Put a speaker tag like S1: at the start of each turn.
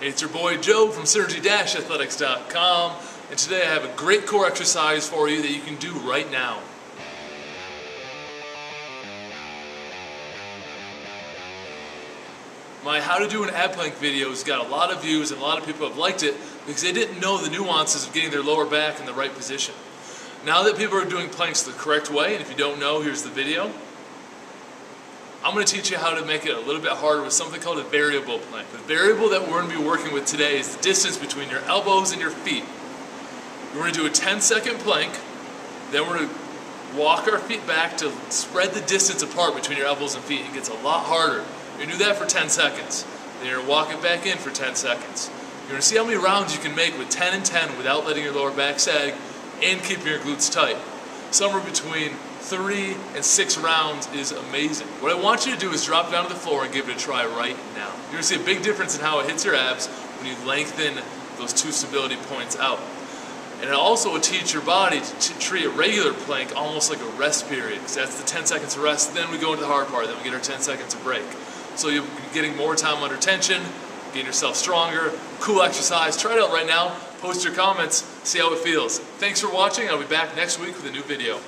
S1: It's your boy Joe from Synergy-Athletics.com, and today I have a great core exercise for you that you can do right now. My how to do an ab plank video has got a lot of views and a lot of people have liked it because they didn't know the nuances of getting their lower back in the right position. Now that people are doing planks the correct way, and if you don't know, here's the video. I'm going to teach you how to make it a little bit harder with something called a variable plank. The variable that we're going to be working with today is the distance between your elbows and your feet. We're going to do a 10 second plank, then we're going to walk our feet back to spread the distance apart between your elbows and feet. It gets a lot harder. You're going to do that for 10 seconds. Then you're going to walk it back in for 10 seconds. You're going to see how many rounds you can make with 10 and 10 without letting your lower back sag and keeping your glutes tight. Somewhere between three and six rounds is amazing. What I want you to do is drop down to the floor and give it a try right now. You're gonna see a big difference in how it hits your abs when you lengthen those two stability points out. And it also will teach your body to treat a regular plank almost like a rest period. Because that's the 10 seconds of rest, then we go into the hard part, then we get our 10 seconds of break. So you're getting more time under tension, getting yourself stronger, cool exercise. Try it out right now, post your comments, see how it feels. Thanks for watching, I'll be back next week with a new video.